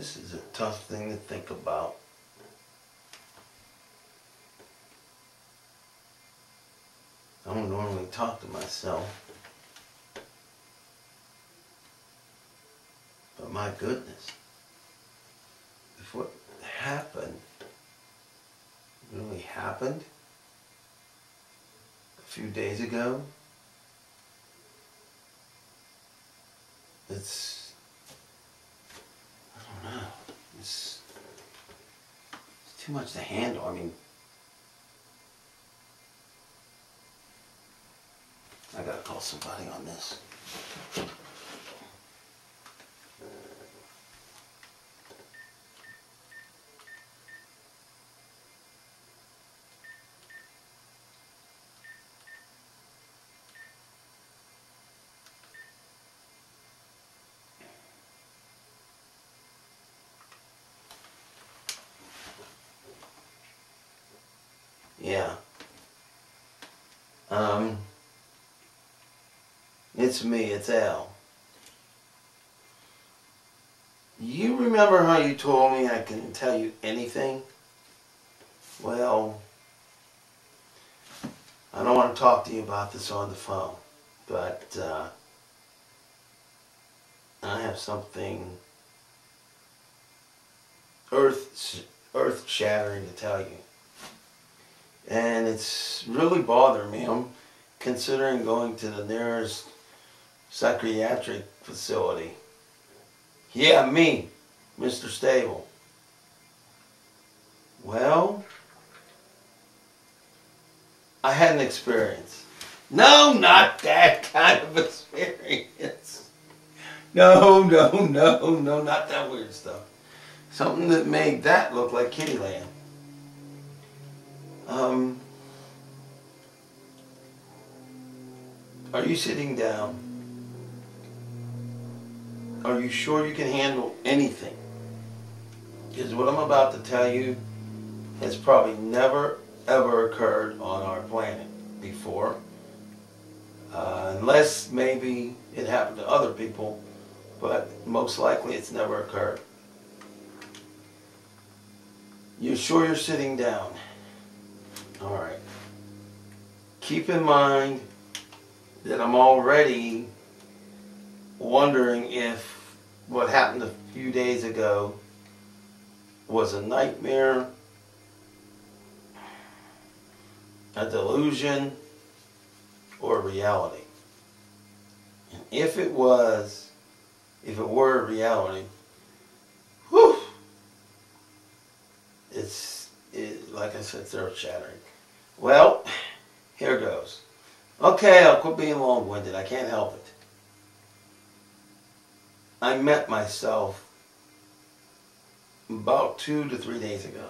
This is a tough thing to think about. I don't normally talk to myself. But my goodness, if what happened really happened a few days ago, it's, I don't know, it's, it's too much to handle. I mean, I gotta call somebody on this. Yeah. Um, it's me, it's Al. You remember how you told me I can tell you anything? Well, I don't want to talk to you about this on the phone, but uh, I have something earth earth shattering to tell you and it's really bothering me. I'm considering going to the nearest psychiatric facility. Yeah, me, Mr. Stable. Well, I had an experience. No, not that kind of experience. No, no, no, no, not that weird stuff. Something that made that look like Kittyland. Um, are you sitting down? Are you sure you can handle anything? Because what I'm about to tell you has probably never ever occurred on our planet before. Uh, unless maybe it happened to other people, but most likely it's never occurred. You're sure you're sitting down? All right. Keep in mind that I'm already wondering if what happened a few days ago was a nightmare, a delusion, or reality. And if it was, if it were a reality, whew, it's, it, like I said, earth shattering. Well, here goes. Okay, I'll quit being long-winded. I can't help it. I met myself about two to three days ago.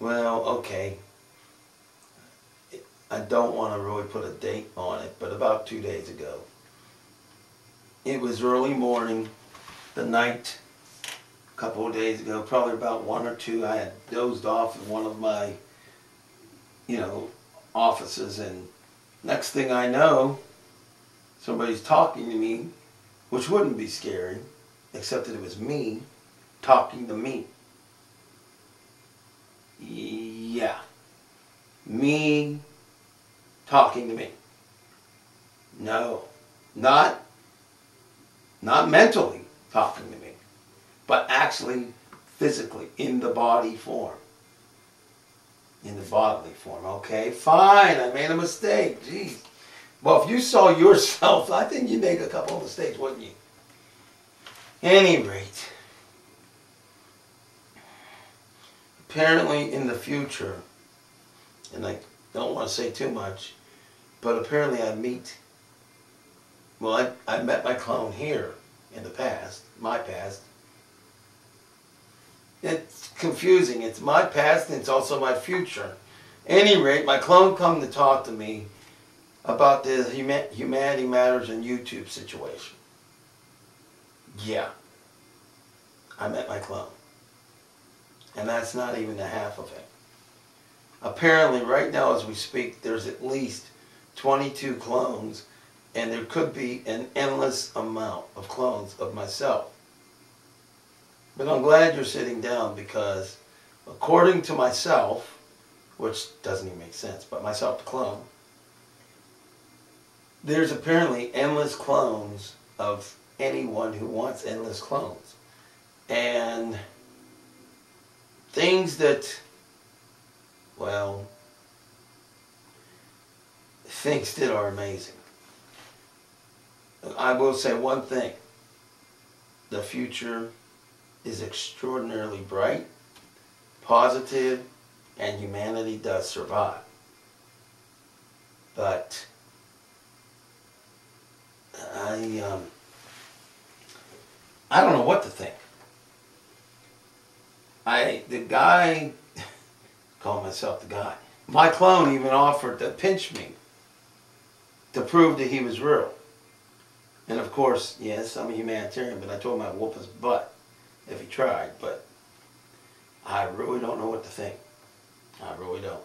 Well, okay. I don't want to really put a date on it, but about two days ago. It was early morning, the night, couple of days ago, probably about one or two. I had dozed off in one of my you know, offices and next thing I know, somebody's talking to me, which wouldn't be scary, except that it was me talking to me. Yeah. Me talking to me. No. Not not mentally talking to me, but actually physically in the body form in the bodily form. Okay, fine, I made a mistake. Geez. Well, if you saw yourself, I think you made a couple of mistakes, wouldn't you? Any rate, apparently in the future, and I don't want to say too much, but apparently I meet, well, I, I met my clone here in the past, my past, it's confusing. It's my past and it's also my future. Any rate, my clone come to talk to me about the Humanity Matters and YouTube situation. Yeah. I met my clone. And that's not even the half of it. Apparently, right now as we speak, there's at least 22 clones, and there could be an endless amount of clones of myself. But I'm glad you're sitting down because, according to myself, which doesn't even make sense, but myself the clone, there's apparently endless clones of anyone who wants endless clones. And things that, well, things that are amazing. I will say one thing the future is extraordinarily bright, positive, and humanity does survive. But I um, I don't know what to think. I the guy call myself the guy. My clone even offered to pinch me to prove that he was real. And of course, yes, I'm a humanitarian, but I told him I'd whoop his butt if he tried. But I really don't know what to think. I really don't.